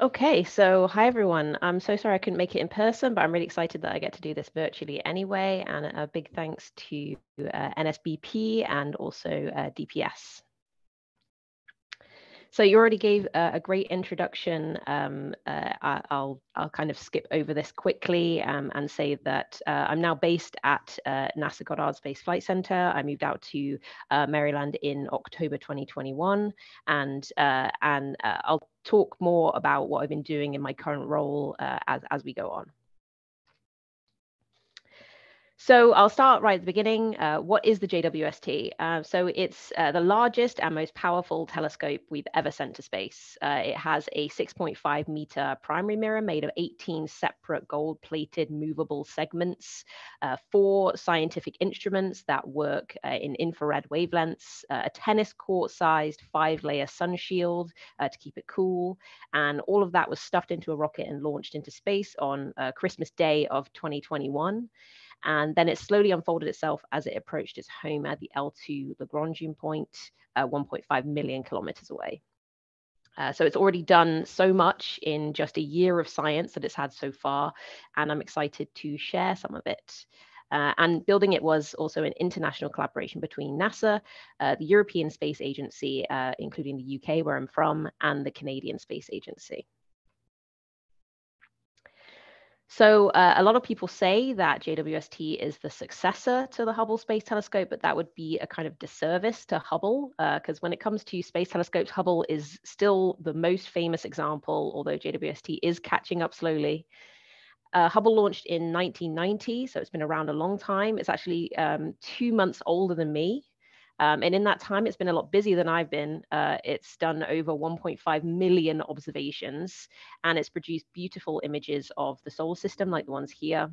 Okay, so hi everyone. I'm so sorry I couldn't make it in person, but I'm really excited that I get to do this virtually anyway. And a big thanks to uh, NSBP and also uh, DPS. So you already gave a, a great introduction. Um, uh, I, will I'll kind of skip over this quickly um, and say that uh, I'm now based at uh, NASA Goddard Space Flight Center. I moved out to uh, Maryland in October 2021, and uh, and uh, I'll talk more about what I've been doing in my current role as as we go on. So I'll start right at the beginning. Uh, what is the JWST? Uh, so it's uh, the largest and most powerful telescope we've ever sent to space. Uh, it has a 6.5 meter primary mirror made of 18 separate gold plated movable segments, uh, four scientific instruments that work uh, in infrared wavelengths, a tennis court sized five layer sun shield to keep it cool. And all of that was stuffed into a rocket and launched into space on Christmas Day of 2021 and then it slowly unfolded itself as it approached its home at the L2 Lagrangian point, uh, 1.5 million kilometers away. Uh, so it's already done so much in just a year of science that it's had so far, and I'm excited to share some of it. Uh, and building it was also an international collaboration between NASA, uh, the European Space Agency, uh, including the UK, where I'm from, and the Canadian Space Agency. So uh, a lot of people say that JWST is the successor to the Hubble Space Telescope, but that would be a kind of disservice to Hubble because uh, when it comes to space telescopes, Hubble is still the most famous example, although JWST is catching up slowly. Uh, Hubble launched in 1990, so it's been around a long time. It's actually um, two months older than me. Um, and in that time, it's been a lot busier than I've been. Uh, it's done over 1.5 million observations and it's produced beautiful images of the solar system, like the ones here.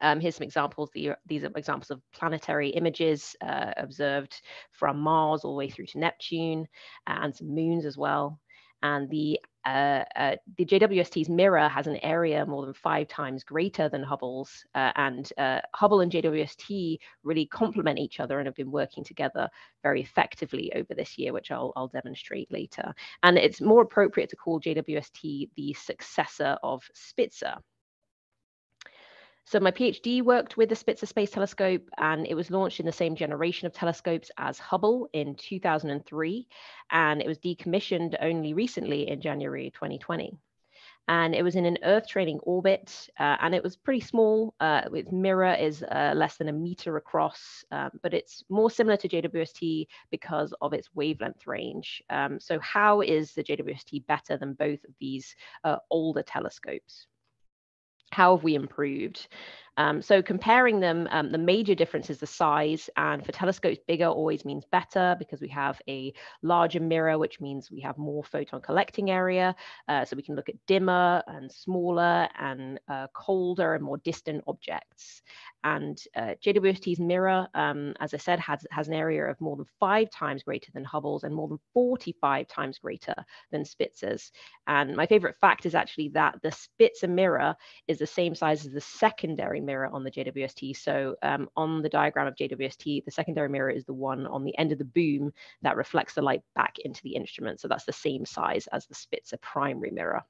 Um, here's some examples. These are examples of planetary images uh, observed from Mars all the way through to Neptune and some moons as well. And the uh, uh, the JWST's mirror has an area more than five times greater than Hubble's, uh, and uh, Hubble and JWST really complement each other and have been working together very effectively over this year, which I'll, I'll demonstrate later. And it's more appropriate to call JWST the successor of Spitzer. So my PhD worked with the Spitzer Space Telescope and it was launched in the same generation of telescopes as Hubble in 2003 and it was decommissioned only recently in January 2020 and it was in an Earth trailing orbit, uh, and it was pretty small. Uh, its mirror is uh, less than a meter across, um, but it's more similar to JWST because of its wavelength range. Um, so, how is the JWST better than both of these uh, older telescopes? How have we improved? Um, so comparing them, um, the major difference is the size. And for telescopes, bigger always means better because we have a larger mirror, which means we have more photon collecting area. Uh, so we can look at dimmer and smaller and uh, colder and more distant objects. And uh, JWST's mirror, um, as I said, has, has an area of more than five times greater than Hubble's and more than 45 times greater than Spitzer's. And my favorite fact is actually that the Spitzer mirror is the same size as the secondary mirror on the JWST. So um, on the diagram of JWST, the secondary mirror is the one on the end of the boom that reflects the light back into the instrument. So that's the same size as the Spitzer primary mirror.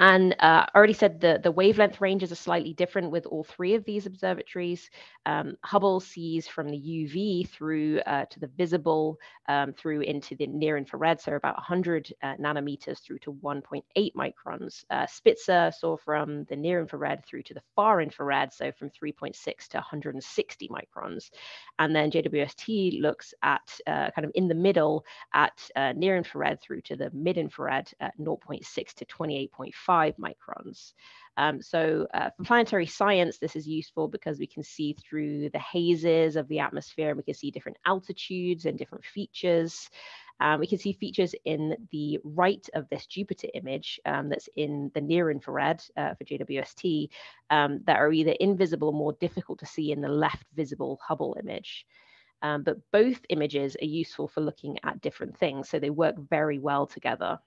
And uh, I already said the, the wavelength ranges are slightly different with all three of these observatories. Um, Hubble sees from the UV through uh, to the visible um, through into the near infrared, so about 100 uh, nanometers through to 1.8 microns. Uh, Spitzer saw from the near infrared through to the far infrared, so from 3.6 to 160 microns. And then JWST looks at uh, kind of in the middle at uh, near infrared through to the mid infrared at 0.6 to 28.5 5 microns. Um, so uh, for planetary science, this is useful because we can see through the hazes of the atmosphere and we can see different altitudes and different features. Um, we can see features in the right of this Jupiter image um, that's in the near infrared uh, for JWST um, that are either invisible or more difficult to see in the left visible Hubble image. Um, but both images are useful for looking at different things, so they work very well together.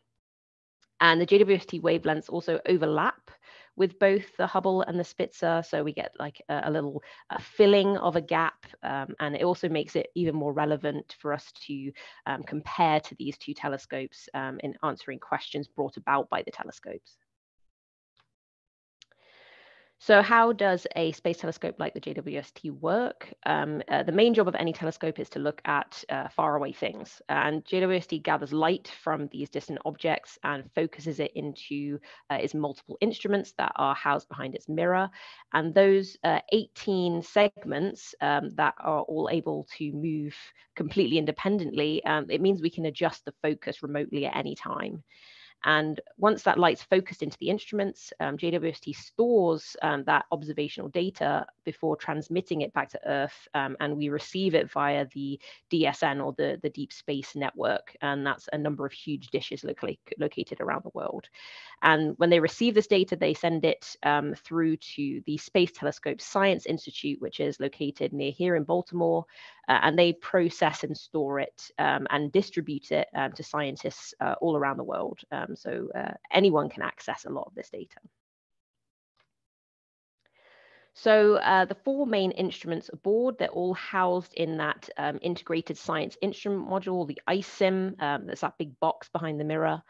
And the JWST wavelengths also overlap with both the Hubble and the Spitzer. So we get like a, a little a filling of a gap. Um, and it also makes it even more relevant for us to um, compare to these two telescopes um, in answering questions brought about by the telescopes. So how does a space telescope like the JWST work? Um, uh, the main job of any telescope is to look at uh, faraway things. And JWST gathers light from these distant objects and focuses it into uh, its multiple instruments that are housed behind its mirror. And those uh, 18 segments um, that are all able to move completely independently, um, it means we can adjust the focus remotely at any time. And once that light's focused into the instruments, um, JWST stores um, that observational data before transmitting it back to Earth, um, and we receive it via the DSN or the, the Deep Space Network. And that's a number of huge dishes locally, located around the world. And when they receive this data, they send it um, through to the Space Telescope Science Institute, which is located near here in Baltimore, uh, and they process and store it um, and distribute it um, to scientists uh, all around the world. Um, so uh, anyone can access a lot of this data. So uh, the four main instruments aboard, they're all housed in that um, integrated science instrument module, the ISIM, um, there's that big box behind the mirror.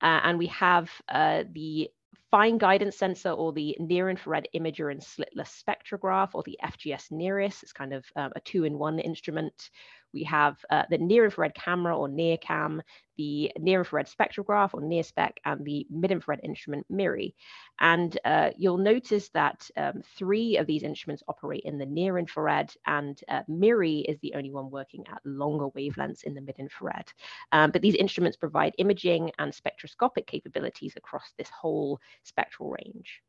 Uh, and we have uh, the fine guidance sensor or the near infrared imager and slitless spectrograph or the FGS NIRISS. It's kind of um, a two in one instrument. We have uh, the near infrared camera or NIRCam, the near infrared spectrograph or NIRSpec, and the mid infrared instrument MIRI. And uh, you'll notice that um, three of these instruments operate in the near infrared, and uh, MIRI is the only one working at longer wavelengths in the mid infrared. Um, but these instruments provide imaging and spectroscopic capabilities across this whole spectral range.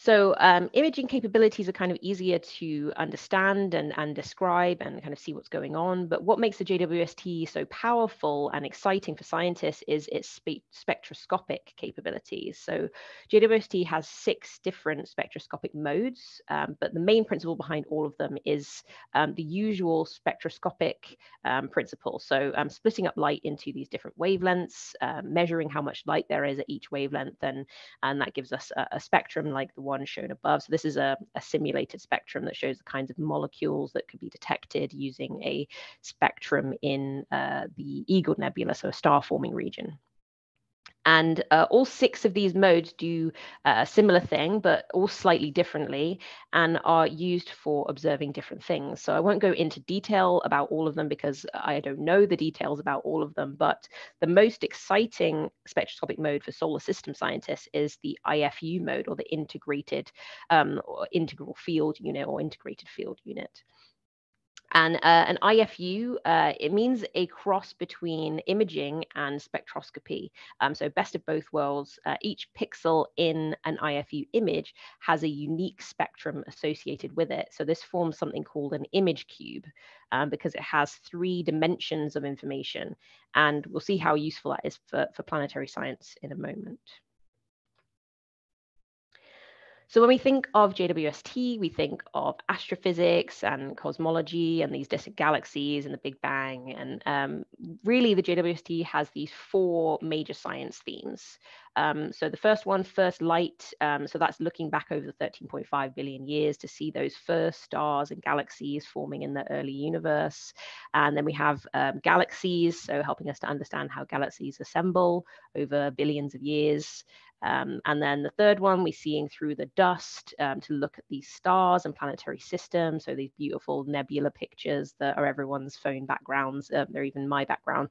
So um, imaging capabilities are kind of easier to understand and, and describe and kind of see what's going on. But what makes the JWST so powerful and exciting for scientists is its spe spectroscopic capabilities. So JWST has six different spectroscopic modes, um, but the main principle behind all of them is um, the usual spectroscopic um, principle. So um, splitting up light into these different wavelengths, uh, measuring how much light there is at each wavelength, and, and that gives us a, a spectrum like the one shown above. So this is a, a, simulated spectrum that shows the kinds of molecules that could be detected using a spectrum in uh, the Eagle Nebula, so a star forming region. And uh, all six of these modes do uh, a similar thing, but all slightly differently and are used for observing different things. So I won't go into detail about all of them because I don't know the details about all of them, but the most exciting spectroscopic mode for solar system scientists is the IFU mode or the integrated um, or integral field unit or integrated field unit. And uh, an IFU, uh, it means a cross between imaging and spectroscopy. Um, so best of both worlds, uh, each pixel in an IFU image has a unique spectrum associated with it. So this forms something called an image cube um, because it has three dimensions of information. And we'll see how useful that is for, for planetary science in a moment. So when we think of JWST, we think of astrophysics and cosmology and these distant galaxies and the Big Bang. And um, really, the JWST has these four major science themes. Um, so the first one, first light. Um, so that's looking back over the 13.5 billion years to see those first stars and galaxies forming in the early universe. And then we have um, galaxies, so helping us to understand how galaxies assemble over billions of years. Um, and then the third one, we're seeing through the dust um, to look at these stars and planetary systems. So these beautiful nebula pictures that are everyone's phone backgrounds. Uh, they're even my background.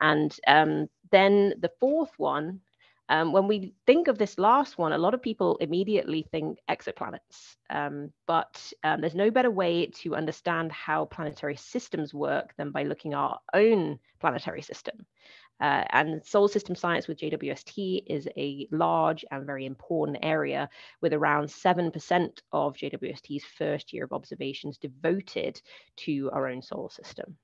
And um, then the fourth one, um, when we think of this last one, a lot of people immediately think exoplanets, um, but um, there's no better way to understand how planetary systems work than by looking at our own planetary system. Uh, and solar system science with JWST is a large and very important area with around 7% of JWST's first year of observations devoted to our own solar system.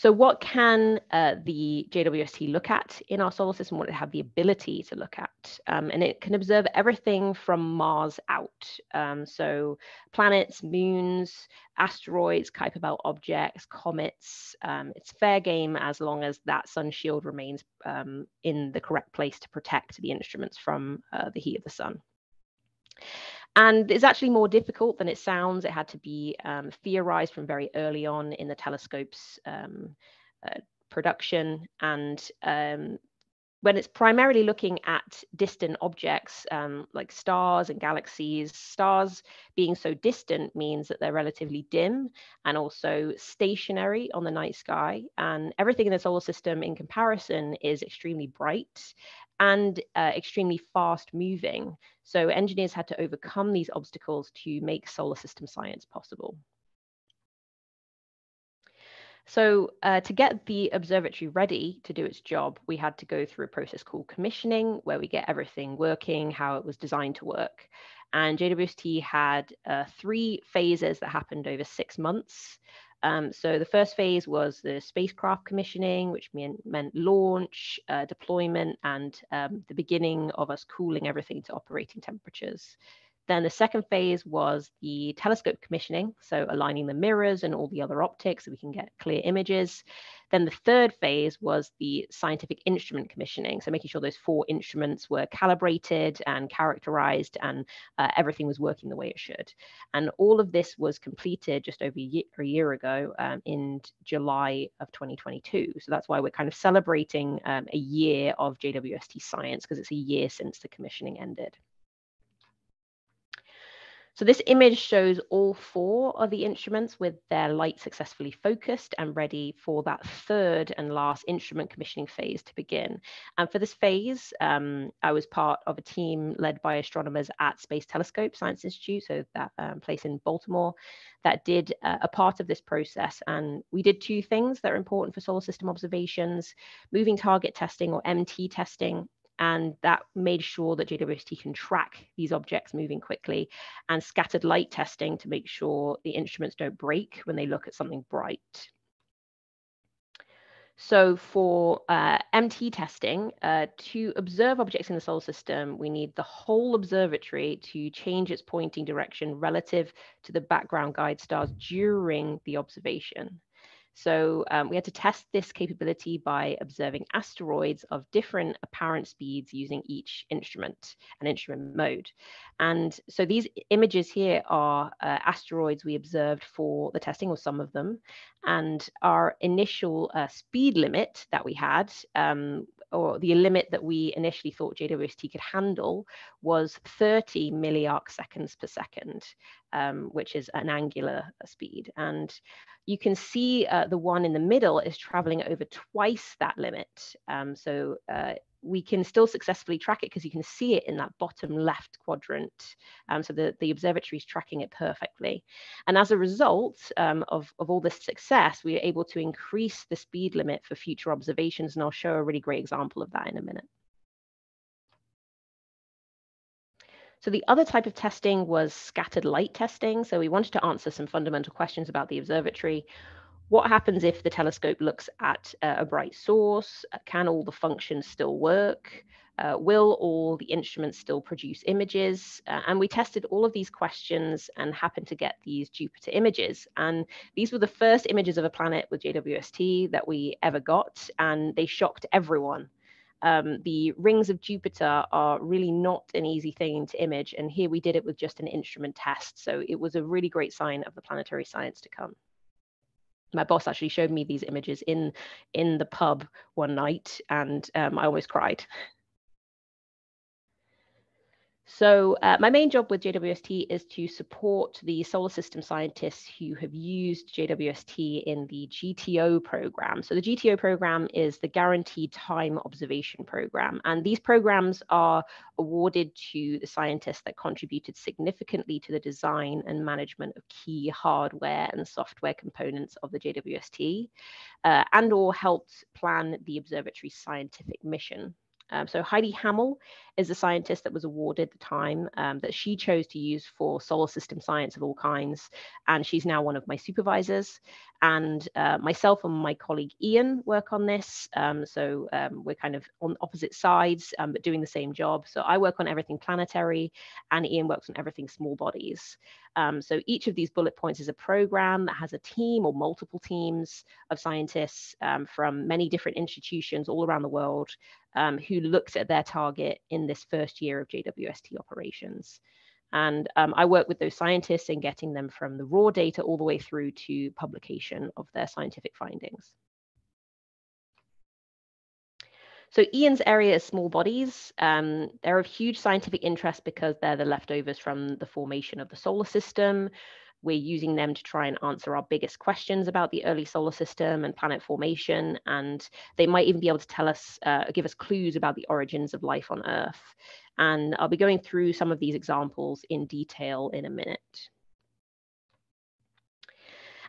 So what can uh, the JWST look at in our solar system? What it have the ability to look at? Um, and it can observe everything from Mars out. Um, so planets, moons, asteroids, Kuiper Belt objects, comets. Um, it's fair game as long as that sun shield remains um, in the correct place to protect the instruments from uh, the heat of the sun. And it's actually more difficult than it sounds. It had to be um, theorized from very early on in the telescope's um, uh, production. And um, when it's primarily looking at distant objects um, like stars and galaxies, stars being so distant means that they're relatively dim and also stationary on the night sky. And everything in the solar system in comparison is extremely bright and uh, extremely fast moving. So engineers had to overcome these obstacles to make solar system science possible. So uh, to get the observatory ready to do its job, we had to go through a process called commissioning, where we get everything working, how it was designed to work. And JWST had uh, three phases that happened over six months. Um, so the first phase was the spacecraft commissioning, which meant, meant launch, uh, deployment, and um, the beginning of us cooling everything to operating temperatures. Then the second phase was the telescope commissioning, so aligning the mirrors and all the other optics so we can get clear images. Then the third phase was the scientific instrument commissioning, so making sure those four instruments were calibrated and characterized and uh, everything was working the way it should. And all of this was completed just over a year, a year ago um, in July of 2022. So that's why we're kind of celebrating um, a year of JWST science because it's a year since the commissioning ended. So this image shows all four of the instruments with their light successfully focused and ready for that third and last instrument commissioning phase to begin. And for this phase, um, I was part of a team led by astronomers at Space Telescope Science Institute, so that um, place in Baltimore, that did uh, a part of this process. And we did two things that are important for solar system observations, moving target testing or MT testing, and that made sure that JWST can track these objects moving quickly and scattered light testing to make sure the instruments don't break when they look at something bright. So for uh, MT testing, uh, to observe objects in the solar system, we need the whole observatory to change its pointing direction relative to the background guide stars during the observation. So um, we had to test this capability by observing asteroids of different apparent speeds using each instrument and instrument mode. And so these images here are uh, asteroids we observed for the testing, or some of them. And our initial uh, speed limit that we had um, or the limit that we initially thought JWST could handle was 30 milliarc seconds per second, um, which is an angular speed. And you can see uh, the one in the middle is traveling over twice that limit. Um, so uh, we can still successfully track it because you can see it in that bottom left quadrant. Um, so the, the observatory is tracking it perfectly. And as a result um, of, of all this success, we are able to increase the speed limit for future observations. And I'll show a really great example of that in a minute. So the other type of testing was scattered light testing. So we wanted to answer some fundamental questions about the observatory. What happens if the telescope looks at uh, a bright source? Uh, can all the functions still work? Uh, will all the instruments still produce images? Uh, and we tested all of these questions and happened to get these Jupiter images. And these were the first images of a planet with JWST that we ever got, and they shocked everyone. Um, the rings of Jupiter are really not an easy thing to image. And here we did it with just an instrument test. So it was a really great sign of the planetary science to come my boss actually showed me these images in in the pub one night and um, i almost cried so uh, my main job with JWST is to support the solar system scientists who have used JWST in the GTO program. So the GTO program is the Guaranteed Time Observation Program. And these programs are awarded to the scientists that contributed significantly to the design and management of key hardware and software components of the JWST uh, and or helped plan the observatory's scientific mission. Um, so Heidi Hammel is the scientist that was awarded the time um, that she chose to use for solar system science of all kinds. And she's now one of my supervisors. And uh, myself and my colleague Ian work on this. Um, so um, we're kind of on opposite sides, um, but doing the same job. So I work on everything planetary, and Ian works on everything small bodies. Um, so each of these bullet points is a program that has a team or multiple teams of scientists from many different institutions all around the world um, who looked at their target in this first year of JWST operations. And um, I work with those scientists in getting them from the raw data all the way through to publication of their scientific findings. So Ian's area is small bodies. Um, they're of huge scientific interest because they're the leftovers from the formation of the solar system. We're using them to try and answer our biggest questions about the early solar system and planet formation. And they might even be able to tell us, uh, give us clues about the origins of life on Earth. And I'll be going through some of these examples in detail in a minute.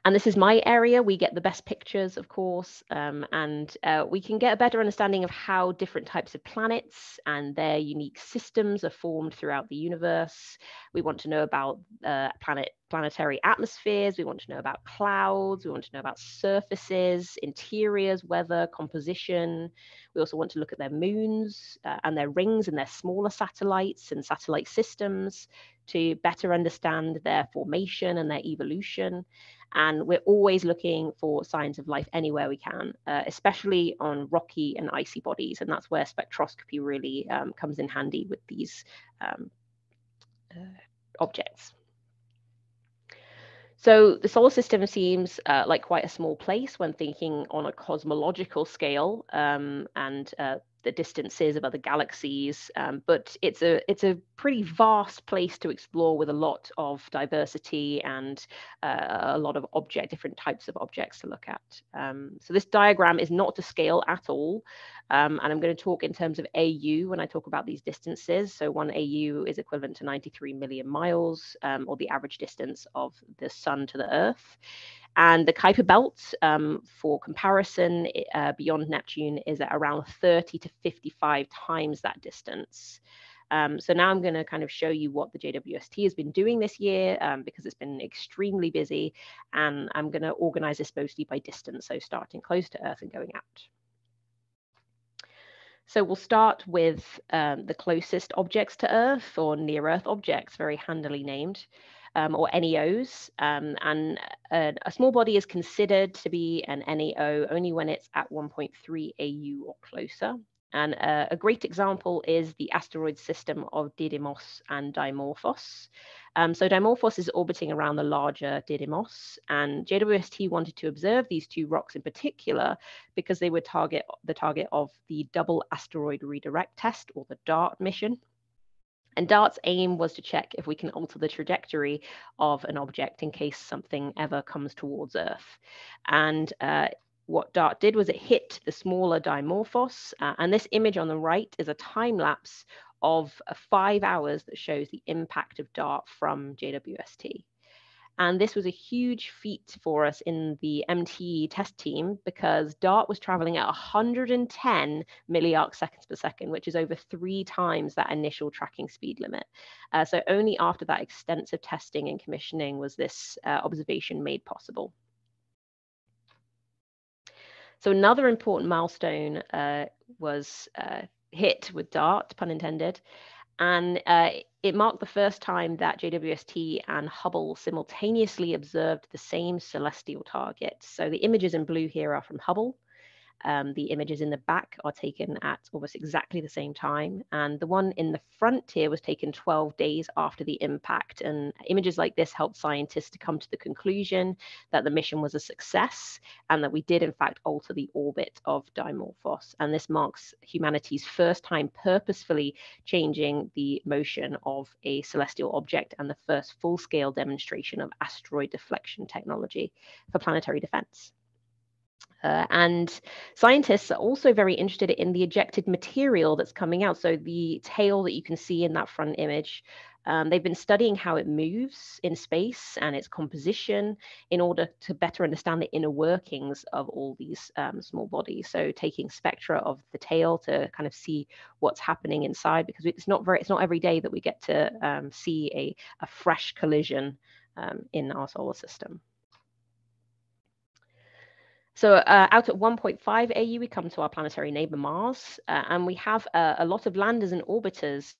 And this is my area. We get the best pictures, of course, um, and uh, we can get a better understanding of how different types of planets and their unique systems are formed throughout the universe. We want to know about uh, planet planetary atmospheres. We want to know about clouds. We want to know about surfaces, interiors, weather, composition. We also want to look at their moons uh, and their rings and their smaller satellites and satellite systems to better understand their formation and their evolution. And we're always looking for signs of life anywhere we can, uh, especially on rocky and icy bodies. And that's where spectroscopy really um, comes in handy with these um, uh, objects. So the solar system seems uh, like quite a small place when thinking on a cosmological scale, um, and uh, the distances of other galaxies, um, but it's a it's a pretty vast place to explore with a lot of diversity and uh, a lot of object, different types of objects to look at. Um, so this diagram is not to scale at all, um, and I'm going to talk in terms of AU when I talk about these distances. So one AU is equivalent to 93 million miles, um, or the average distance of the Sun to the Earth. And the Kuiper belt, um, for comparison, uh, beyond Neptune is at around 30 to 55 times that distance. Um, so now I'm going to kind of show you what the JWST has been doing this year um, because it's been extremely busy. And I'm going to organize this mostly by distance, so starting close to Earth and going out. So we'll start with um, the closest objects to Earth or near Earth objects, very handily named um, or NEOs. Um, and a, a, small body is considered to be an NEO only when it's at 1.3 AU or closer. And uh, a great example is the asteroid system of Didymos and Dimorphos. Um, so Dimorphos is orbiting around the larger Didymos, and JWST wanted to observe these two rocks in particular because they would target the target of the Double Asteroid Redirect Test, or the DART mission. And DART's aim was to check if we can alter the trajectory of an object in case something ever comes towards Earth. And uh, what DART did was it hit the smaller Dimorphos. Uh, and this image on the right is a time lapse of uh, five hours that shows the impact of DART from JWST. And this was a huge feat for us in the MTE test team because DART was traveling at 110 milliarc seconds per second, which is over three times that initial tracking speed limit. Uh, so only after that extensive testing and commissioning was this uh, observation made possible. So another important milestone uh, was uh, hit with DART, pun intended, and uh, it marked the first time that JWST and Hubble simultaneously observed the same celestial target. So the images in blue here are from Hubble, um, the images in the back are taken at almost exactly the same time. And the one in the front here was taken 12 days after the impact. And images like this helped scientists to come to the conclusion that the mission was a success and that we did, in fact, alter the orbit of Dimorphos. And this marks humanity's first time purposefully changing the motion of a celestial object and the first full scale demonstration of asteroid deflection technology for planetary defense. Uh, and scientists are also very interested in the ejected material that's coming out. So the tail that you can see in that front image, um, they've been studying how it moves in space and its composition in order to better understand the inner workings of all these um, small bodies. So taking spectra of the tail to kind of see what's happening inside, because it's not very, it's not every day that we get to um, see a, a fresh collision um, in our solar system. So uh, out at 1.5 AU, we come to our planetary neighbor Mars, uh, and we have uh, a lot of landers and orbiters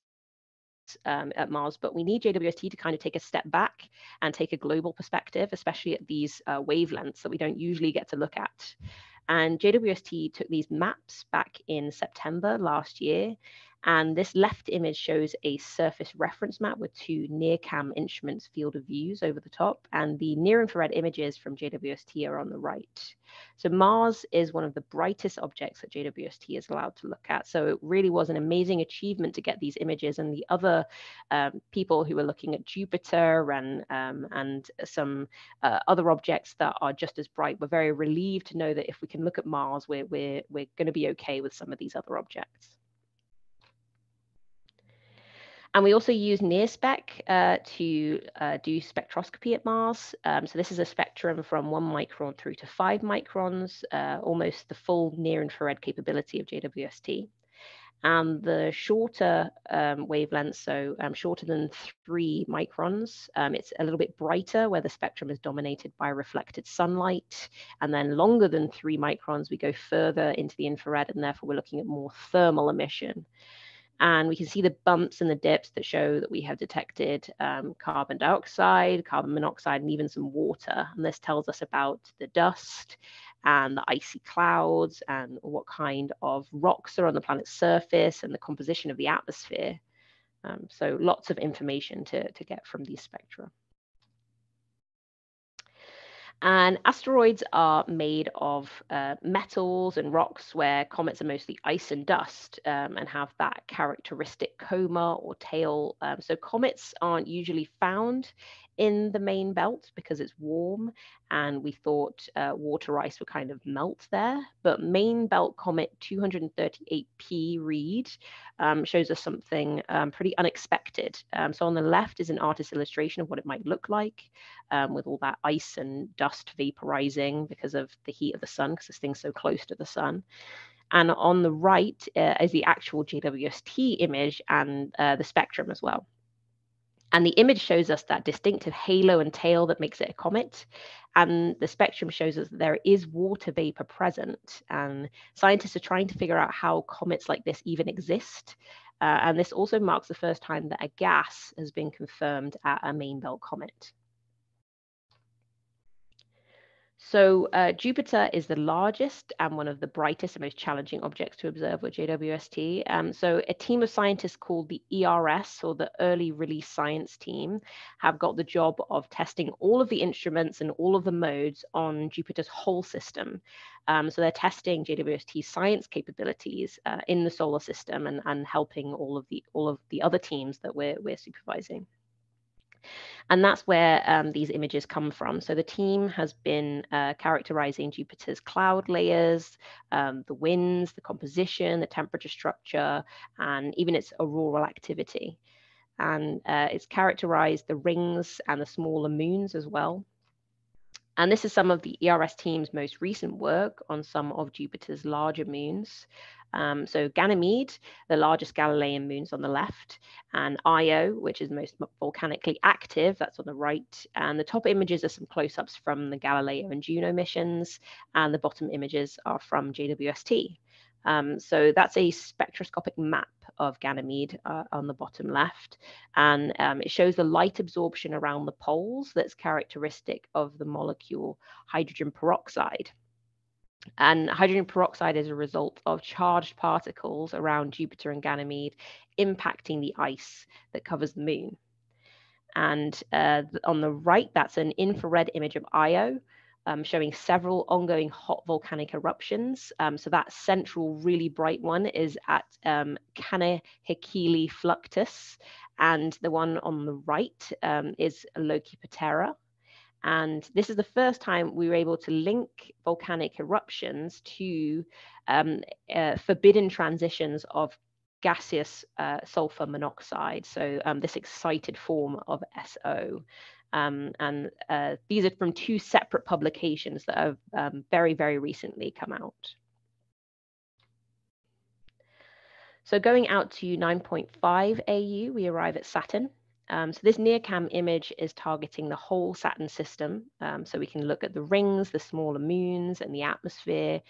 um, at Mars, but we need JWST to kind of take a step back and take a global perspective, especially at these uh, wavelengths that we don't usually get to look at. And JWST took these maps back in September last year and this left image shows a surface reference map with two NIRCam instruments field of views over the top, and the near infrared images from JWST are on the right. So Mars is one of the brightest objects that JWST is allowed to look at. So it really was an amazing achievement to get these images, and the other um, people who were looking at Jupiter and um, and some uh, other objects that are just as bright were very relieved to know that if we can look at Mars, we're we're we're going to be okay with some of these other objects. And we also use NIRSpec uh, to uh, do spectroscopy at Mars. Um, so this is a spectrum from one micron through to five microns, uh, almost the full near infrared capability of JWST. And the shorter um, wavelengths, so um, shorter than three microns, um, it's a little bit brighter where the spectrum is dominated by reflected sunlight. And then longer than three microns, we go further into the infrared, and therefore we're looking at more thermal emission and we can see the bumps and the dips that show that we have detected um, carbon dioxide, carbon monoxide, and even some water. And this tells us about the dust and the icy clouds and what kind of rocks are on the planet's surface and the composition of the atmosphere. Um, so lots of information to, to get from these spectra. And asteroids are made of uh, metals and rocks where comets are mostly ice and dust um, and have that characteristic coma or tail. Um, so comets aren't usually found in the main belt because it's warm and we thought uh, water ice would kind of melt there. But main belt comet 238P Read um, shows us something um, pretty unexpected. Um, so on the left is an artist's illustration of what it might look like um, with all that ice and dust vaporizing because of the heat of the sun because this thing's so close to the sun. And on the right uh, is the actual JWST image and uh, the spectrum as well. And the image shows us that distinctive halo and tail that makes it a comet. And the spectrum shows us that there is water vapor present. And scientists are trying to figure out how comets like this even exist. Uh, and this also marks the first time that a gas has been confirmed at a main belt comet. So uh, Jupiter is the largest and one of the brightest and most challenging objects to observe with JWST. Um, so a team of scientists called the ERS or the Early Release Science Team have got the job of testing all of the instruments and all of the modes on Jupiter's whole system. Um, so they're testing JWST science capabilities uh, in the solar system and, and helping all of the all of the other teams that we're, we're supervising. And that's where um, these images come from. So the team has been uh, characterizing Jupiter's cloud layers, um, the winds, the composition, the temperature structure, and even its auroral activity. And uh, it's characterized the rings and the smaller moons as well. And this is some of the ERS team's most recent work on some of Jupiter's larger moons. Um, so Ganymede, the largest Galilean moons on the left, and Io, which is most volcanically active, that's on the right. And the top images are some close-ups from the Galileo and Juno missions, and the bottom images are from JWST. Um, so that's a spectroscopic map of Ganymede uh, on the bottom left. And um, it shows the light absorption around the poles that's characteristic of the molecule hydrogen peroxide. And hydrogen peroxide is a result of charged particles around Jupiter and Ganymede impacting the ice that covers the moon. And uh, on the right, that's an infrared image of Io, um, showing several ongoing hot volcanic eruptions. Um, so that central really bright one is at um, Kanehekili Fluctus, and the one on the right um, is Loki Patera. And this is the first time we were able to link volcanic eruptions to um, uh, forbidden transitions of gaseous uh, sulfur monoxide, so um, this excited form of SO. Um, and uh, these are from two separate publications that have um, very, very recently come out. So going out to 9.5 AU, we arrive at Saturn. Um, so this NIRCam image is targeting the whole Saturn system. Um, so we can look at the rings, the smaller moons, and the atmosphere.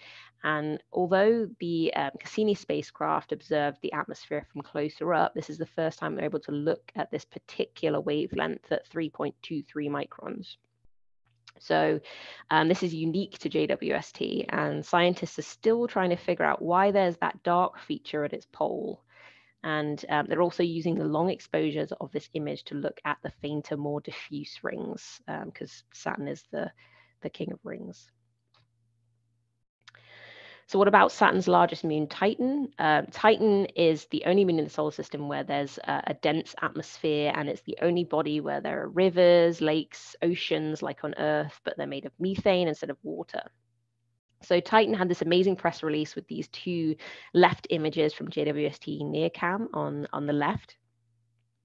And although the um, Cassini spacecraft observed the atmosphere from closer up, this is the first time we're able to look at this particular wavelength at 3.23 microns. So um, this is unique to JWST, and scientists are still trying to figure out why there's that dark feature at its pole. And um, they're also using the long exposures of this image to look at the fainter, more diffuse rings, because um, Saturn is the, the king of rings. So what about Saturn's largest moon, Titan? Uh, Titan is the only moon in the solar system where there's a, a, dense atmosphere, and it's the only body where there are rivers, lakes, oceans, like on Earth, but they're made of methane instead of water. So Titan had this amazing press release with these two left images from JWST NIRCam on, on the left.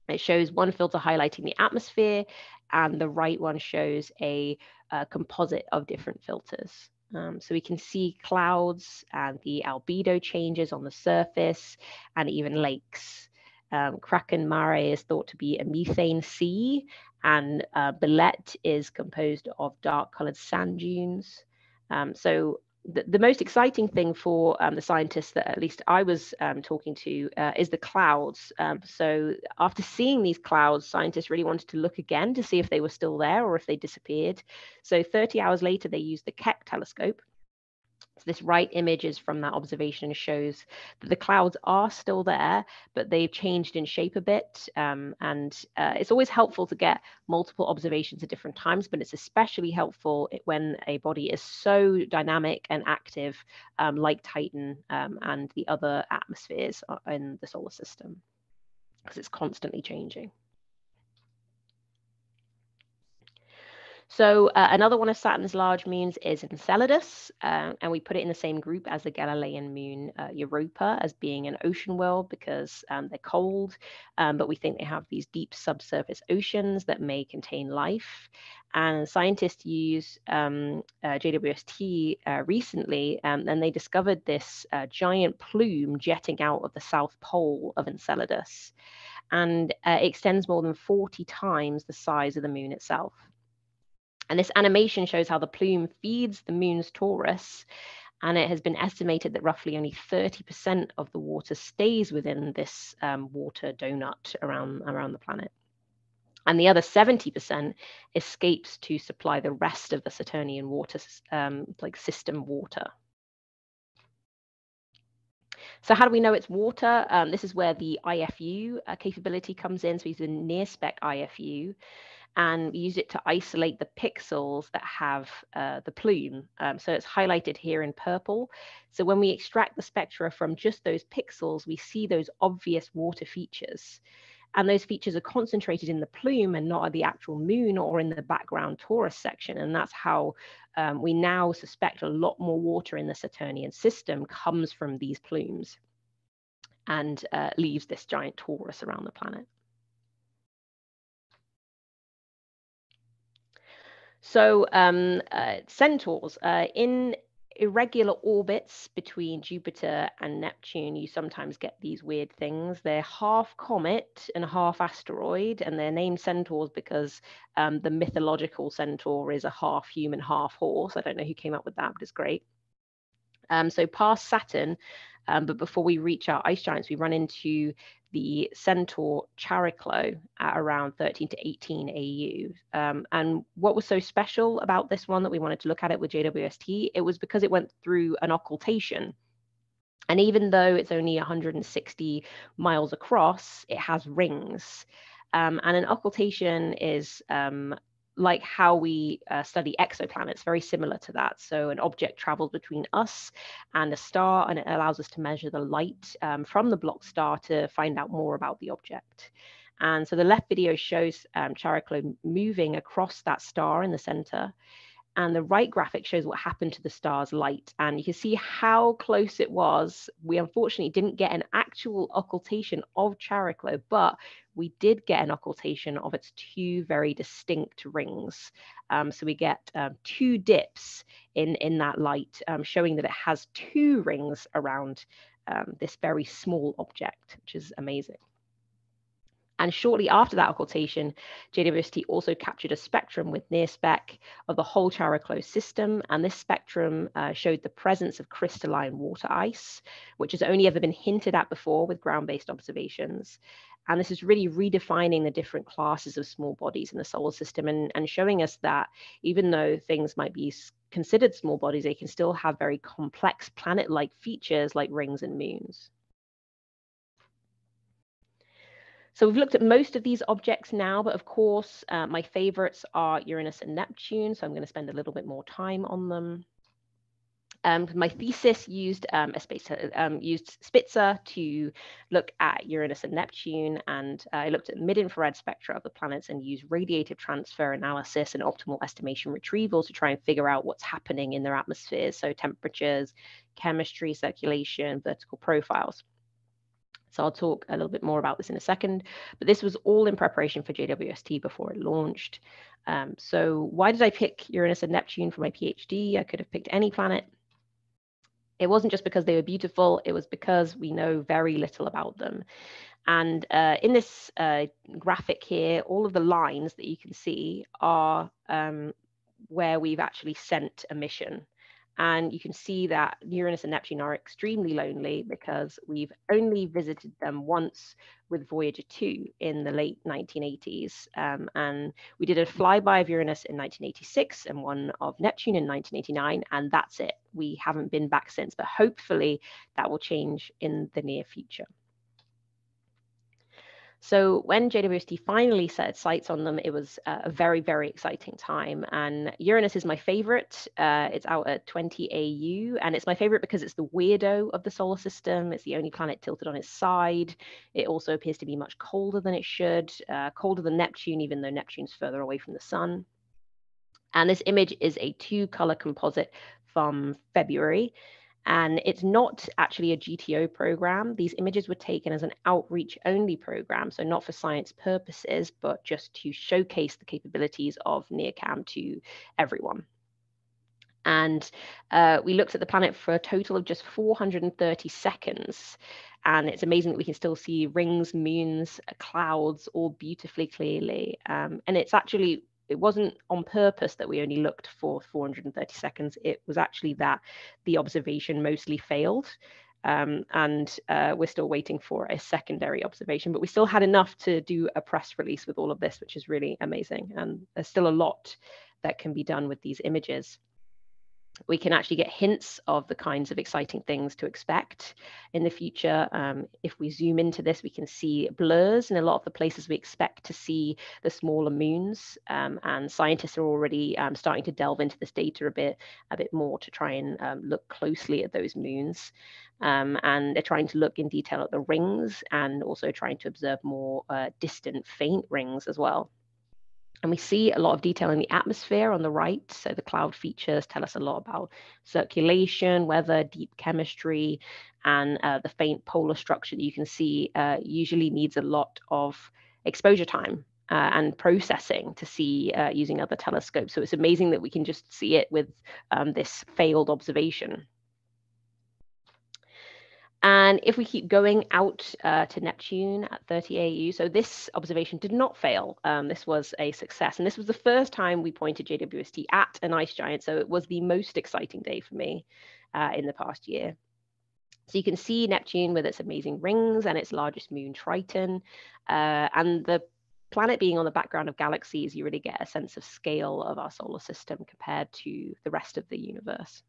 It shows one filter highlighting the atmosphere, and the right one shows a, a composite of different filters. Um, so we can see clouds and the albedo changes on the surface and even lakes. Um, Kraken Mare is thought to be a methane sea, and uh, is composed of dark colored sand dunes. Um, so the, the, most exciting thing for um, the scientists that at least I was um, talking to uh, is the clouds. Um, so after seeing these clouds, scientists really wanted to look again to see if they were still there or if they disappeared. So 30 hours later, they used the Keck telescope so this right image is from that observation shows that the clouds are still there, but they've changed in shape a bit. Um, and uh, it's always helpful to get multiple observations at different times, but it's especially helpful when a body is so dynamic and active, um, like Titan um, and the other atmospheres uh, in the solar system, because it's constantly changing. So uh, another one of Saturn's large moons is Enceladus, uh, and we put it in the same group as the Galilean moon uh, Europa as being an ocean world because um, they're cold, um, but we think they have these deep subsurface oceans that may contain life. And scientists use um, uh, JWST uh, recently, um, and they discovered this uh, giant plume jetting out of the south pole of Enceladus, and extends more than 40 times the size of the moon itself. And this animation shows how the plume feeds the moon's torus. And it has been estimated that roughly only 30% of the water stays within this um, water donut around, around the planet. And the other 70% escapes to supply the rest of the Saturnian water, um, like system water. So how do we know it's water? Um, this is where the IFU uh, capability comes in. So we use the NIRSpec IFU and use it to isolate the pixels that have uh, the plume. Um, so it's highlighted here in purple. So when we extract the spectra from just those pixels, we see those obvious water features. And those features are concentrated in the plume and not at the actual moon or in the background torus section. And that's how um, we now suspect a lot more water in the Saturnian system comes from these plumes and uh, leaves this giant torus around the planet. So um, uh, centaurs uh, in irregular orbits between Jupiter and Neptune, you sometimes get these weird things. They're half comet and half asteroid, and they're named centaurs because um, the mythological centaur is a half human, half horse. I don't know who came up with that, but it's great. Um, so past Saturn, um, but before we reach our ice giants, we run into the Centaur Chariklo at around 13 to 18 AU. Um, and what was so special about this one that we wanted to look at it with JWST, it was because it went through an occultation. And even though it's only 160 miles across, it has rings. Um, and an occultation is um, like how we uh, study exoplanets, very similar to that. So an object travels between us and a star, and it allows us to measure the light um, from the block star to find out more about the object. And so the left video shows um, Chariklo moving across that star in the center and the right graphic shows what happened to the star's light. And you can see how close it was. We unfortunately didn't get an actual occultation of Chariklo, but we did get an occultation of its two very distinct rings. Um, so we get um, two dips in, in that light, um, showing that it has two rings around um, this very small object, which is amazing. And shortly after that occultation, JWST also captured a spectrum with NIRSpec of the whole Chariklo's system. And this spectrum uh, showed the presence of crystalline water ice, which has only ever been hinted at before with ground-based observations. And this is really redefining the different classes of small bodies in the solar system and, and showing us that even though things might be considered small bodies, they can still have very complex planet-like features like rings and moons. So we've looked at most of these objects now, but of course, uh, my favorites are Uranus and Neptune. So I'm going to spend a little bit more time on them. Um, my thesis used um, a space um, used Spitzer to look at Uranus and Neptune, and uh, I looked at mid-infrared spectra of the planets and used radiative transfer analysis and optimal estimation retrieval to try and figure out what's happening in their atmospheres, so temperatures, chemistry, circulation, vertical profiles. So I'll talk a little bit more about this in a second, but this was all in preparation for JWST before it launched. Um, so why did I pick Uranus and Neptune for my PhD? I could have picked any planet. It wasn't just because they were beautiful, it was because we know very little about them. And uh, in this uh, graphic here, all of the lines that you can see are um, where we've actually sent a mission. And you can see that Uranus and Neptune are extremely lonely because we've only visited them once with Voyager 2 in the late 1980s. Um, and we did a flyby of Uranus in 1986 and one of Neptune in 1989. And that's it. We haven't been back since, but hopefully that will change in the near future. So when JWST finally set sights on them, it was uh, a very, very exciting time. And Uranus is my favorite. Uh, it's out at 20 AU, and it's my favorite because it's the weirdo of the solar system. It's the only planet tilted on its side. It also appears to be much colder than it should, uh, colder than Neptune, even though Neptune's further away from the sun. And this image is a two color composite from February. And it's not actually a GTO program. These images were taken as an outreach only program, so not for science purposes, but just to showcase the capabilities of NIRCam to everyone. And uh, we looked at the planet for a total of just 430 seconds. And it's amazing that we can still see rings, moons, clouds all beautifully clearly. Um, and it's actually it wasn't on purpose that we only looked for 430 seconds. It was actually that the observation mostly failed. Um, and uh, we're still waiting for a secondary observation, but we still had enough to do a press release with all of this, which is really amazing. And there's still a lot that can be done with these images we can actually get hints of the kinds of exciting things to expect in the future. Um, if we zoom into this, we can see blurs in a lot of the places we expect to see the smaller moons. Um, and scientists are already um, starting to delve into this data a bit, a bit more to try and um, look closely at those moons. Um, and they're trying to look in detail at the rings and also trying to observe more uh, distant faint rings as well. And we see a lot of detail in the atmosphere on the right. So the cloud features tell us a lot about circulation, weather, deep chemistry, and uh, the faint polar structure that you can see uh, usually needs a lot of exposure time uh, and processing to see uh, using other telescopes. So it's amazing that we can just see it with um, this failed observation. And if we keep going out uh, to Neptune at 30 AU, so this observation did not fail. Um, this was a success. And this was the first time we pointed JWST at an ice giant. So it was the most exciting day for me uh, in the past year. So you can see Neptune with its amazing rings and its largest moon, Triton. Uh, and the planet being on the background of galaxies, you really get a sense of scale of our solar system compared to the rest of the universe.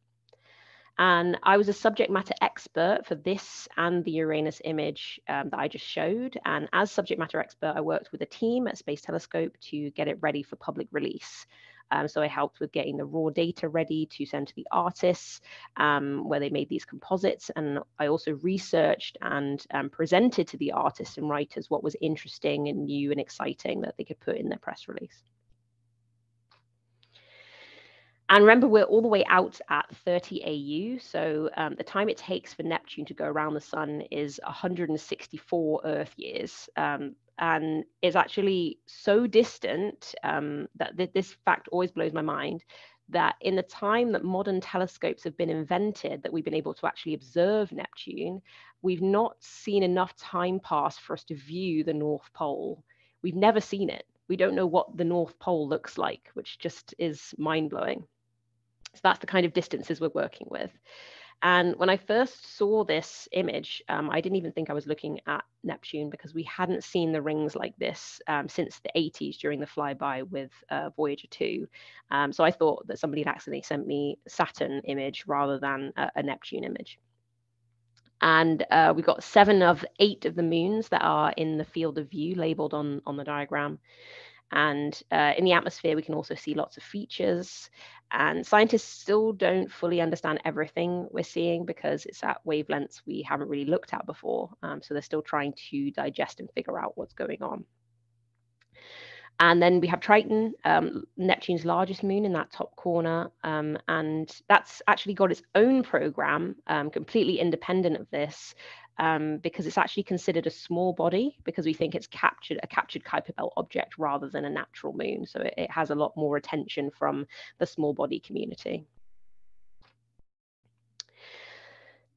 And I was a subject matter expert for this and the Uranus image um, that I just showed. And as subject matter expert, I worked with a team at Space Telescope to get it ready for public release. Um, so I helped with getting the raw data ready to send to the artists um, where they made these composites. And I also researched and um, presented to the artists and writers what was interesting and new and exciting that they could put in their press release. And remember, we're all the way out at 30 AU. So um, the time it takes for Neptune to go around the sun is 164 Earth years. Um, and it's actually so distant um, that th this fact always blows my mind that in the time that modern telescopes have been invented, that we've been able to actually observe Neptune, we've not seen enough time pass for us to view the North Pole. We've never seen it. We don't know what the North Pole looks like, which just is mind blowing. So that's the kind of distances we're working with. And when I first saw this image, um, I didn't even think I was looking at Neptune because we hadn't seen the rings like this um, since the 80s during the flyby with uh, Voyager 2. Um, so I thought that somebody had accidentally sent me Saturn image rather than a, a Neptune image. And uh, we've got seven of eight of the moons that are in the field of view labeled on, on the diagram. And uh, in the atmosphere, we can also see lots of features. And scientists still don't fully understand everything we're seeing because it's at wavelengths we haven't really looked at before. Um, so they're still trying to digest and figure out what's going on. And then we have Triton, um, Neptune's largest moon in that top corner. Um, and that's actually got its own program, um, completely independent of this, um, because it's actually considered a small body because we think it's captured a captured Kuiper Belt object rather than a natural moon. So it, it has a lot more attention from the small body community.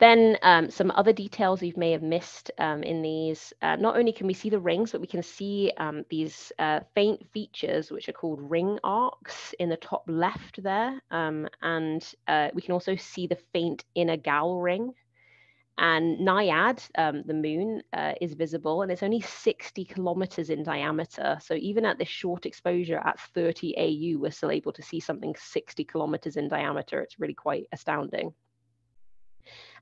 Then um, some other details you may have missed um, in these. Uh, not only can we see the rings, but we can see um, these uh, faint features, which are called ring arcs in the top left there. Um, and uh, we can also see the faint inner Galle ring and Naiad, um, the moon, uh, is visible and it's only 60 kilometers in diameter. So even at this short exposure at 30 AU, we're still able to see something 60 kilometers in diameter. It's really quite astounding.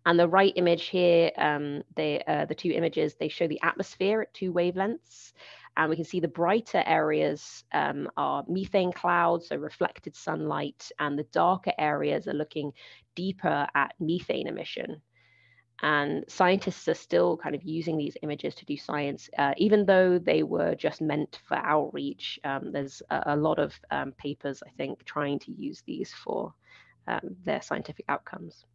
And the right image here, um, they, uh, the two images, they show the atmosphere at two wavelengths. And we can see the brighter areas um, are methane clouds, so reflected sunlight, and the darker areas are looking deeper at methane emission. And scientists are still kind of using these images to do science, uh, even though they were just meant for outreach. Um, there's a, a, lot of um, papers, I think, trying to use these for um, their scientific outcomes.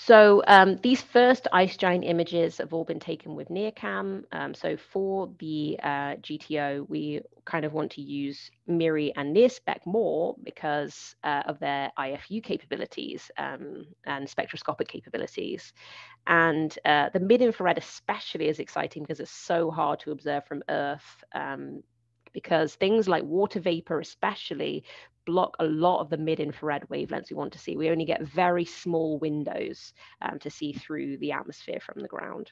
So um, these first ice giant images have all been taken with NIRCam. Um, so for the uh, GTO, we kind of want to use MIRI and NIRSpec more because uh, of their IFU capabilities um, and spectroscopic capabilities. And uh, the mid-infrared especially is exciting because it's so hard to observe from Earth um, because things like water vapor especially block a lot of the mid-infrared wavelengths we want to see. We only get very small windows um, to see through the atmosphere from the ground.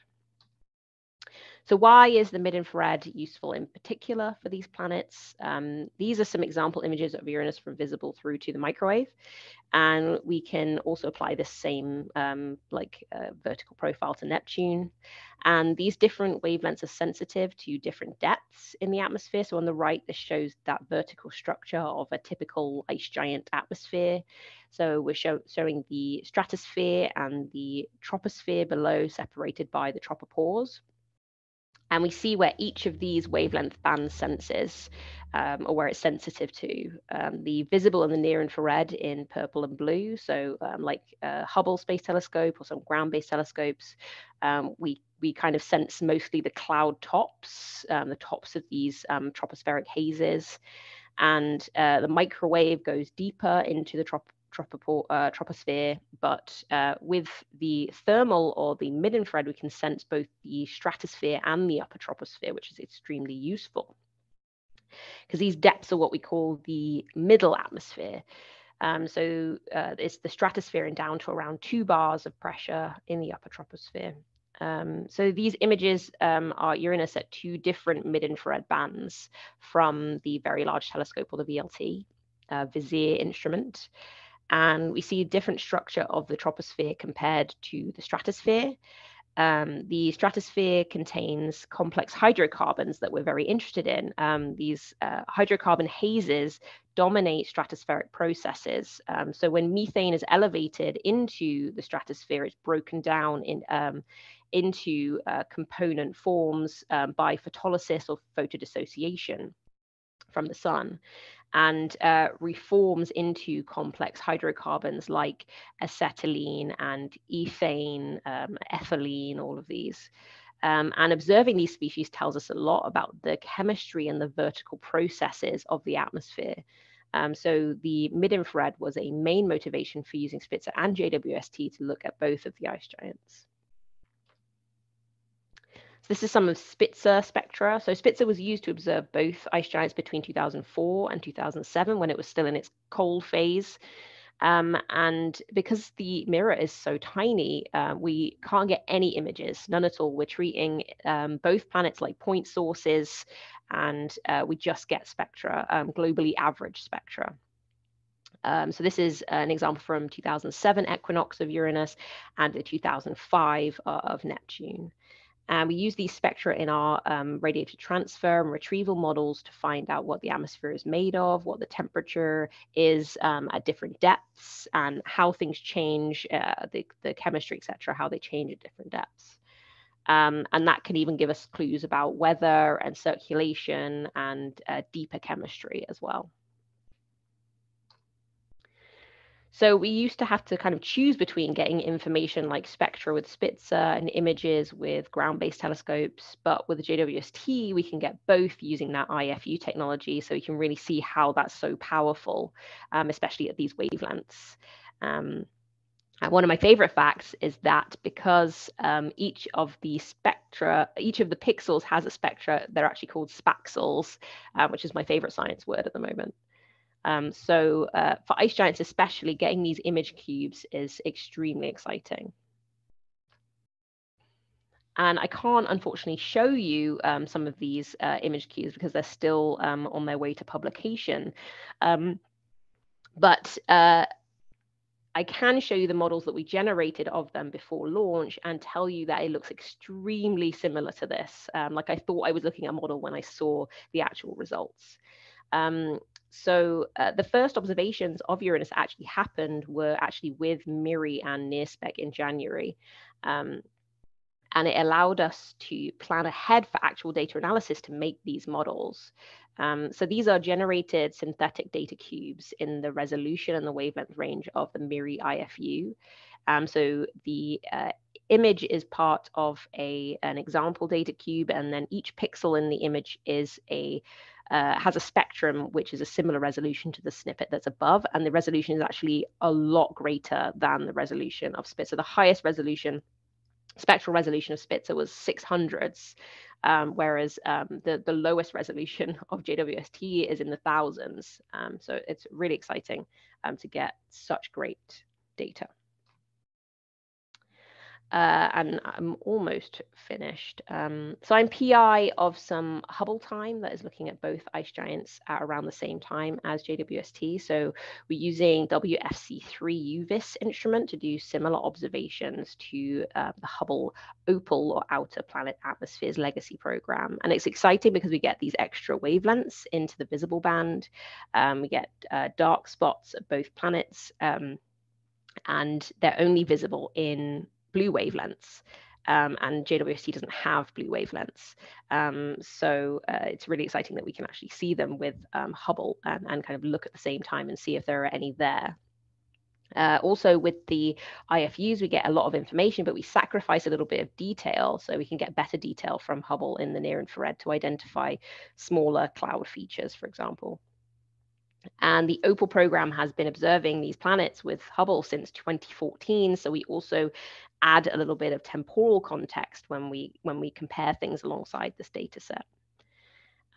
So why is the mid-infrared useful in particular for these planets? Um, these are some example images of Uranus from visible through to the microwave. And we can also apply this same um, like uh, vertical profile to Neptune. And these different wavelengths are sensitive to different depths in the atmosphere. So on the right, this shows that vertical structure of a typical ice giant atmosphere. So we're show showing the stratosphere and the troposphere below separated by the tropopause and we see where each of these wavelength bands senses um, or where it's sensitive to. Um, the visible and the near infrared in purple and blue, so um, like Hubble Space Telescope or some ground-based telescopes, um, we we kind of sense mostly the cloud tops, um, the tops of these um, tropospheric hazes, and uh, the microwave goes deeper into the trop uh, troposphere, but uh, with the thermal or the mid-infrared, we can sense both the stratosphere and the upper troposphere, which is extremely useful. Because these depths are what we call the middle atmosphere. Um, so uh, it's the stratosphere and down to around two bars of pressure in the upper troposphere. Um, so these images um, are Uranus at two different mid-infrared bands from the Very Large Telescope or the VLT uh, VISIR instrument and we see a different structure of the troposphere compared to the stratosphere. Um, the stratosphere contains complex hydrocarbons that we're very interested in. Um, these uh, hydrocarbon hazes dominate stratospheric processes. Um, so when methane is elevated into the stratosphere, it's broken down in, um, into uh, component forms um, by photolysis or photodissociation from the sun and uh, reforms into complex hydrocarbons like acetylene and ethane, um, ethylene, all of these. Um, and observing these species tells us a lot about the chemistry and the vertical processes of the atmosphere. Um, so the mid-infrared was a main motivation for using Spitzer and JWST to look at both of the ice giants. This is some of Spitzer spectra. So Spitzer was used to observe both ice giants between 2004 and 2007 when it was still in its cold phase. Um, and because the mirror is so tiny, uh, we can't get any images, none at all. We're treating um, both planets like point sources, and uh, we just get spectra, um, globally average spectra. Um, so this is an example from 2007 equinox of Uranus and the 2005 uh, of Neptune. And we use these spectra in our um, radiative transfer and retrieval models to find out what the atmosphere is made of, what the temperature is um, at different depths, and how things change, uh, the, the chemistry, etc., how they change at different depths. Um, and that can even give us clues about weather and circulation and uh, deeper chemistry as well. So we used to have to kind of choose between getting information like spectra with Spitzer and images with ground-based telescopes. But with the JWST, we can get both using that IFU technology. So we can really see how that's so powerful, um, especially at these wavelengths. Um, and one of my favorite facts is that because um, each of the spectra, each of the pixels has a spectra, they're actually called spaxels, uh, which is my favorite science word at the moment. Um, so uh, for ice giants especially, getting these image cubes is extremely exciting. And I can't unfortunately show you um, some of these uh, image cubes because they're still um, on their way to publication. Um, but uh, I can show you the models that we generated of them before launch and tell you that it looks extremely similar to this. Um, like I thought I was looking at a model when I saw the actual results. Um, so uh, the first observations of Uranus actually happened were actually with MIRI and NIRSpec in January. Um, and it allowed us to plan ahead for actual data analysis to make these models. Um, so these are generated synthetic data cubes in the resolution and the wavelength range of the MIRI IFU. Um, so the uh, image is part of a, an example data cube, and then each pixel in the image is a uh, has a spectrum which is a similar resolution to the snippet that's above, and the resolution is actually a lot greater than the resolution of Spitzer. The highest resolution, spectral resolution of Spitzer was 600s, um, whereas um, the, the lowest resolution of JWST is in the thousands. Um, so it's really exciting um, to get such great data uh, and I'm almost finished. Um, so I'm PI of some Hubble time that is looking at both ice giants at around the same time as JWST. So we're using WFC3 UVIS instrument to do similar observations to uh, the Hubble OPAL or Outer Planet Atmospheres Legacy program. And it's exciting because we get these extra wavelengths into the visible band. Um, we get uh, dark spots of both planets. Um, and they're only visible in blue wavelengths. Um, and JWST doesn't have blue wavelengths. Um, so uh, it's really exciting that we can actually see them with um, Hubble and, and, kind of look at the same time and see if there are any there. Uh, also with the IFUs, we get a lot of information, but we sacrifice a little bit of detail so we can get better detail from Hubble in the near infrared to identify smaller cloud features, for example. And the OPAL program has been observing these planets with Hubble since 2014. So we also add a little bit of temporal context when we when we compare things alongside this data set.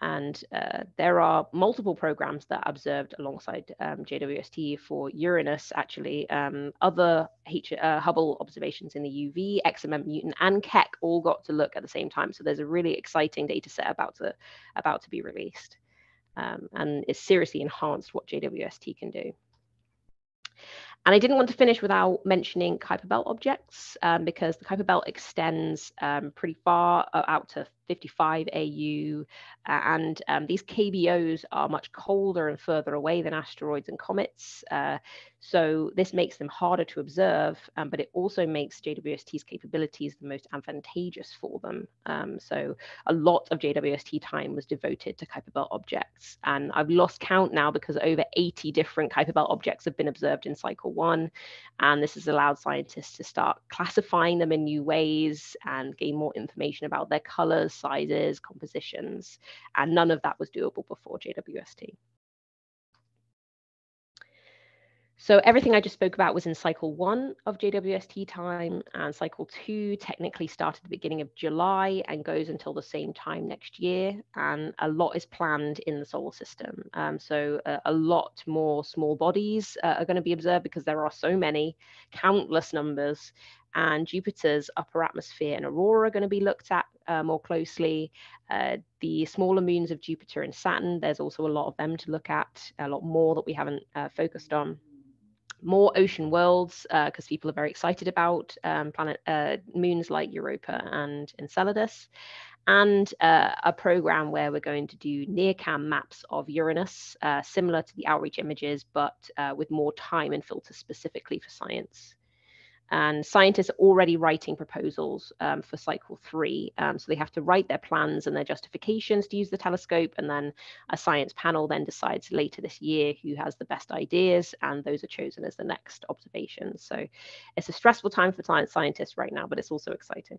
And uh, there are multiple programs that observed alongside um, JWST for Uranus, actually. Um, other H uh, Hubble observations in the UV, XMM-Newton, and Keck all got to look at the same time. So there's a really exciting data set about to, about to be released. Um, and it's seriously enhanced what JWST can do. And I didn't want to finish without mentioning Kuiper Belt objects um, because the Kuiper Belt extends um, pretty far uh, out to 55 AU, and um, these KBOs are much colder and further away than asteroids and comets. Uh, so this makes them harder to observe, um, but it also makes JWST's capabilities the most advantageous for them. Um, so a lot of JWST time was devoted to Kuiper Belt objects, and I've lost count now because over 80 different Kuiper Belt objects have been observed in cycle one, and this has allowed scientists to start classifying them in new ways and gain more information about their colors, sizes, compositions, and none of that was doable before JWST. So everything I just spoke about was in cycle one of JWST time, and cycle two technically started the beginning of July and goes until the same time next year. And a lot is planned in the solar system. Um, so a, a, lot more small bodies uh, are going to be observed because there are so many, countless numbers. And Jupiter's upper atmosphere and aurora are going to be looked at uh, more closely. Uh, the smaller moons of Jupiter and Saturn, there's also a lot of them to look at, a lot more that we haven't uh, focused on more ocean worlds because uh, people are very excited about um, planet uh, moons like Europa and Enceladus, and uh, a program where we're going to do NIRCam maps of Uranus, similar to the outreach images, but with more time and filter specifically for science. And scientists are already writing proposals um, for cycle three. Um, so they have to write their plans and their justifications to use the telescope. And then a science panel then decides later this year who has the best ideas. And those are chosen as the next observations. So it's a stressful time for science scientists right now, but it's also exciting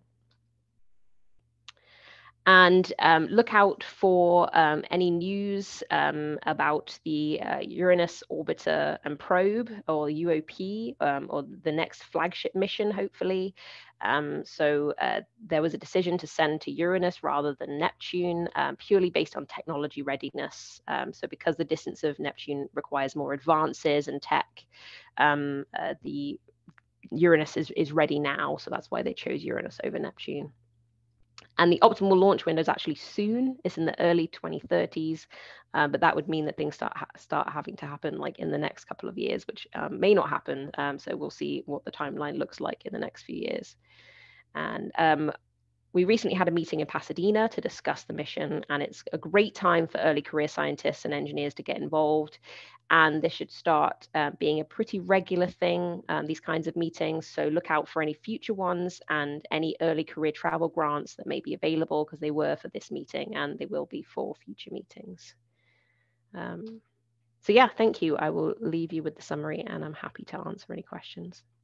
and um, look out for um, any news um, about the uh, Uranus orbiter and probe or UOP um, or the next flagship mission, hopefully. Um, so uh, there was a decision to send to Uranus rather than Neptune, um, purely based on technology readiness. so because the distance of Neptune requires more advances and tech, uh, the Uranus is, is ready now. So that's why they chose Uranus over Neptune. And the optimal launch window is actually soon. It's in the early 2030s, uh, but that would mean that things start ha start having to happen like in the next couple of years, which um, may not happen. Um, so we'll see what the timeline looks like in the next few years. And um, we recently had a meeting in Pasadena to discuss the mission, and it's a great time for early career scientists and engineers to get involved. And this should start uh, being a pretty regular thing, um, these kinds of meetings. So look out for any future ones and any early career travel grants that may be available because they were for this meeting and they will be for future meetings. Um, so yeah, thank you. I will leave you with the summary and I'm happy to answer any questions.